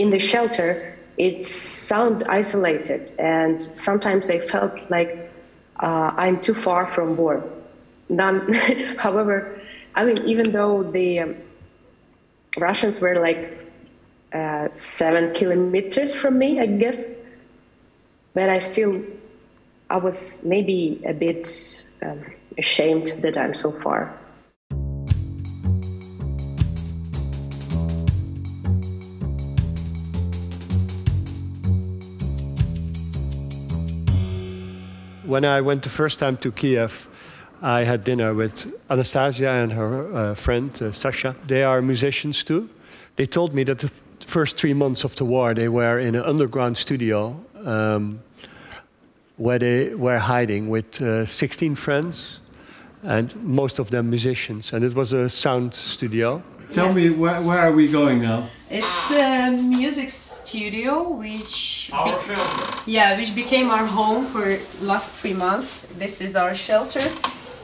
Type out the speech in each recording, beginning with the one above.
in the shelter, it sound isolated, and sometimes I felt like uh, I'm too far from war. None, however, I mean, even though the um, Russians were like uh, seven kilometers from me, I guess, but I still, I was maybe a bit um, ashamed that I'm so far. When I went the first time to Kiev, I had dinner with Anastasia and her uh, friend uh, Sasha. They are musicians too. They told me that the th first three months of the war they were in an underground studio um, where they were hiding with uh, 16 friends and most of them musicians. And it was a sound studio. Tell me, where, where are we going now? It's a music studio which Our be- shelter. yeah, which became our home for last three months. This is our shelter.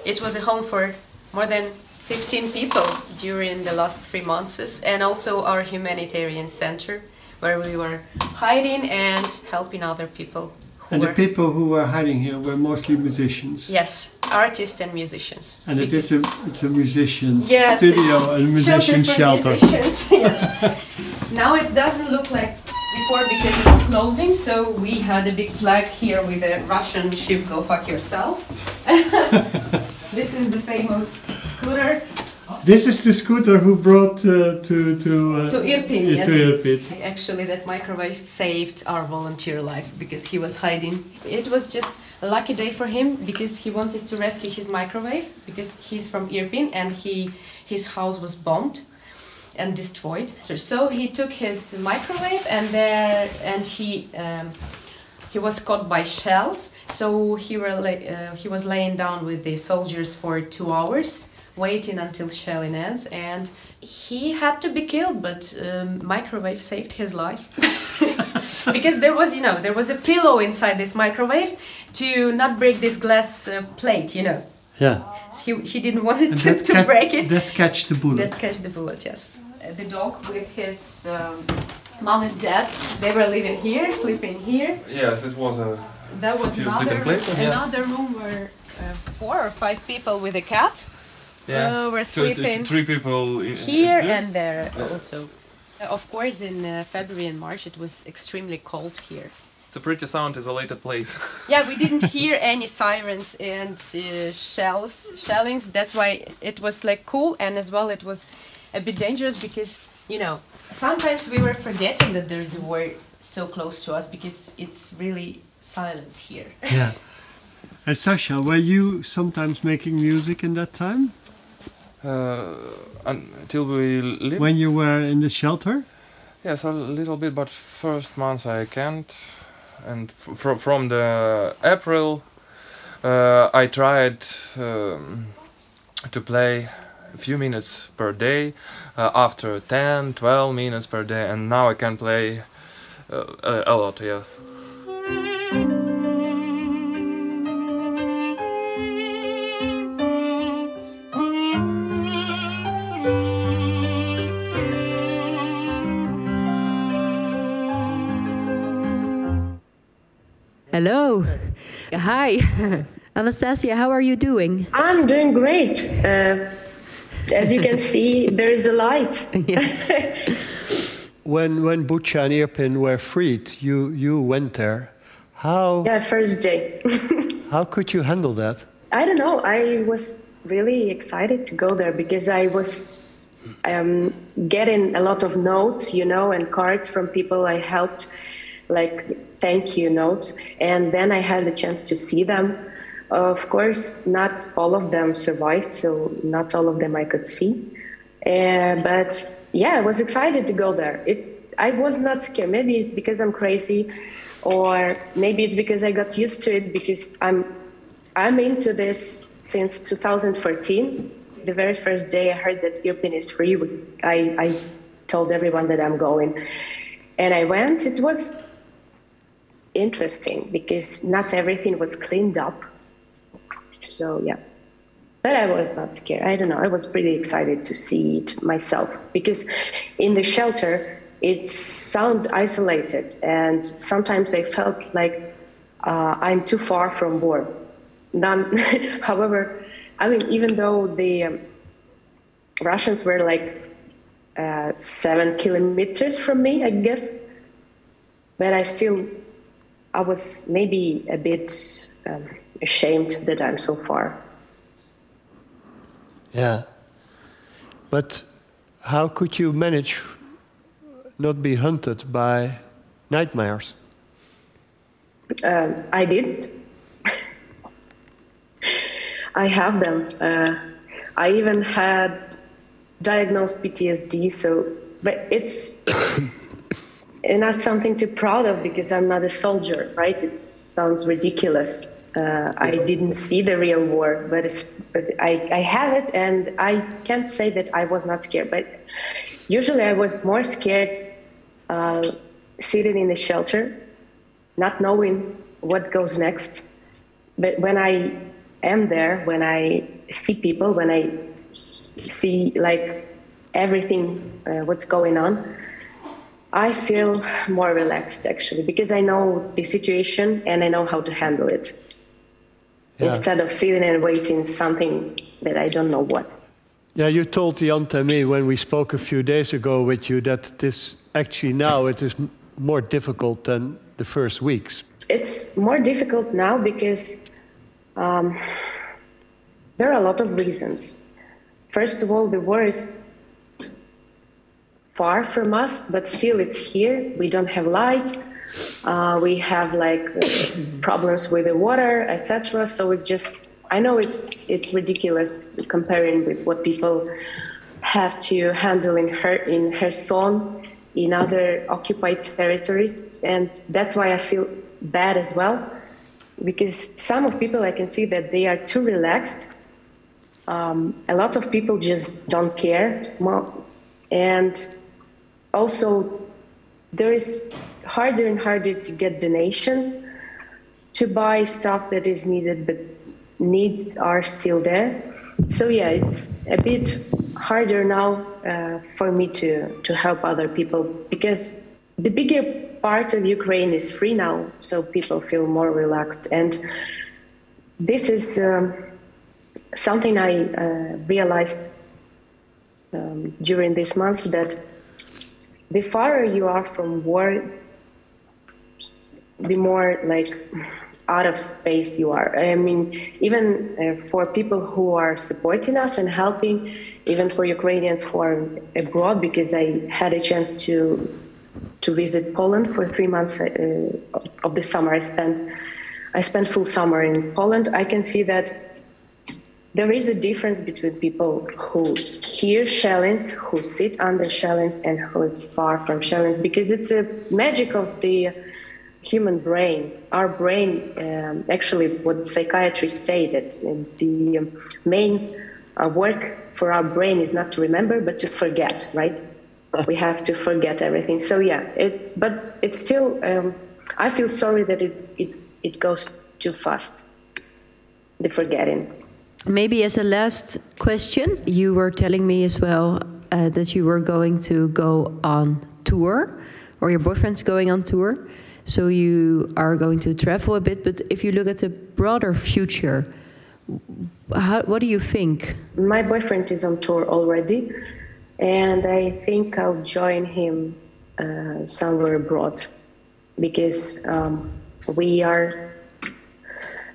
It was a home for more than 15 people during the last three months, and also our humanitarian center where we were hiding and helping other people. Who And the people who were hiding here were mostly musicians. yes, artists and musicians. And it Because- is a, it's a musician Yes, studio and musician for shelter. musicians, yes. now it doesn't look like before because it's closing, so we had a big flag here with a Russian ship "Go fuck yourself." this is the famous scooter This is the scooter who brought uh, to to uh, to Irpin. Yes. to Irpin. Actually, that microwave saved our volunteer life because he was hiding. It was just a lucky day for him because he wanted to rescue his microwave because he's from Irpin and he his house was bombed and destroyed. So- he took his microwave and there and he. Um, he was caught by shells, so he, were uh, he was laying down with the soldiers for two hours, waiting until shelling ends, and he had to be killed, but um, microwave saved his life. because there was, you know, there was a pillow inside this microwave to not break this glass uh, plate, you know. Yeah. So he, he didn't want it to, to break it. that catch the bullet. That catch the bullet, yes. The dog with his um, mom and dad, they were living here, sleeping here. Yes, it was a. That was Few sleeping another, places, yeah. another room where uh, four or five people with a cat Yeah. uh, were two- two- sleeping three people in, here in- and there Yeah. also. Of course, in uh, February and March it was extremely cold here. It's a pretty sound isolated place. Yeah, we didn't hear any sirens and uh, shells, shellings. That's why it was like cool, and as well it was a bit dangerous because you know sometimes we were forgetting that there is a war so close to us because it's really silent here. Yeah. And Sasha, were you sometimes making music in that time uh, until we live. when you were in the shelter? Yes, a little bit, but first month I can't. And f- fr- from the April, uh, I tried um, to play a few minutes per day. Uh, after 10, 12 minutes per day, and now I can play uh, a, a lot. Yeah. Hello. Hi. Anastasia, how are you doing? I'm doing great. Uh, as you can see, there is a light. Yes. When, when Bucha and Irpin were freed, you, you went there. How, yeah, first day. how could you handle that? I don't know. I was really excited to go there because I was um, getting a lot of notes, you know, and cards from people I helped, like thank you notes. And then I had the chance to see them. Of course, not all of them survived, so not all of them I could see. Uh, but yeah, I was excited to go there. It, I was not scared. Maybe it's because I'm crazy, or maybe it's because I got used to it because I'm I'm into this since 2014. The very first day I heard that Irpin is free, I, I told everyone that I'm going. And I went. It was interesting because not everything was cleaned up. So, yeah. But I was not scared. I don't know. I was pretty excited to see it myself because in the shelter, it sound isolated, and sometimes I felt like uh, I'm too far from war. None, however, I mean, even though the um, Russians were like uh, seven kilometers from me, I guess, but I still, I was maybe a bit um, ashamed that I'm so far. Yeah. But how could you manage not be hunted by nightmares? Um, I did. I have them. Uh, I even had diagnosed PTSD. So, but it's not something to proud of because I'm not a soldier, right? It sounds ridiculous. Uh, I didn't see the real war, but, but I, I have it, and I can't say that I was not scared. But usually, I was more scared uh, sitting in the shelter, not knowing what goes next. But when I am there, when I see people, when I see like everything, uh, what's going on, I feel more relaxed actually because I know the situation and I know how to handle it yeah. instead of sitting and waiting something that I don't know what. Yeah, you told Ianthe and me when we spoke a few days ago with you that this actually now it is more difficult than the first weeks. It's more difficult now because um, there are a lot of reasons. First of all, the war is far from us, but still it's here. We don't have light uh, we have like problems with the water, etc. So it's just I know it's it's ridiculous comparing with what people have to handle in her in her Kherson, in other occupied territories, and that's why I feel bad as well, because some of people I can see that they are too relaxed. Um, a lot of people just don't care, and also there is harder and harder to get donations to buy stuff that is needed, but needs are still there. So yeah, it's a bit harder now uh, for me to to help other people because the bigger part of Ukraine is free now, so people feel more relaxed. And this is um, something I uh, realized um, during this month that the farther you are from war, the more like out of space you are. I mean, even uh, for people who are supporting us and helping, even for Ukrainians who are abroad, because I had a chance to to visit Poland for three months uh, of the summer. I spent I spent full summer in Poland. I can see that there is a difference between people who hear shellings, who sit under shellings, and who is far from shellings, because it's a magic of the human brain. Our brain, um, actually, what psychiatrists say that the main uh, work for our brain is not to remember, but to forget, right? we have to forget everything. So yeah, it's but it's still. Um, I feel sorry that it's it it goes too fast. The forgetting. Maybe as a last question, you were telling me as well uh, that you were going to go on tour, or your boyfriend's going on tour. So you are going to travel a bit. But if you look at the broader future, how, what do you think? My boyfriend is on tour already, and I think I'll join him uh, somewhere abroad because um, we are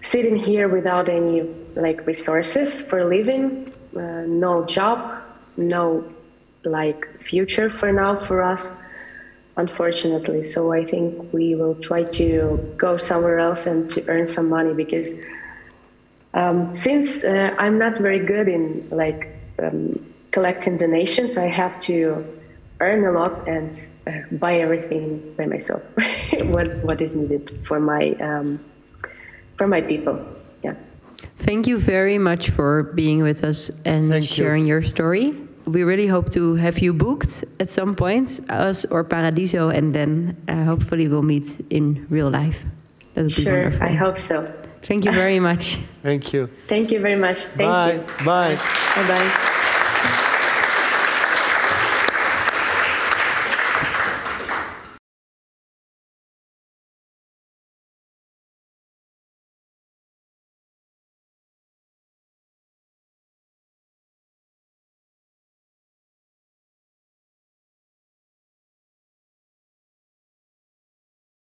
sitting here without any like resources for living, uh, no job, no like future for now for us, unfortunately. So I think we will try to go somewhere else and to earn some money because um, since uh, I'm not very good in like um, collecting donations, I have to earn a lot and uh, buy everything by myself. what what is needed for my um, for my people. Yeah. Thank you very much for being with us and Thank sharing you. your story. We really hope to have you booked at some point, us or Paradiso, and then uh, hopefully we'll meet in real life. That would be sure, wonderful. I hope so. Thank you very much. Thank you. Thank you very much. Thank bye. you. Bye. Bye bye.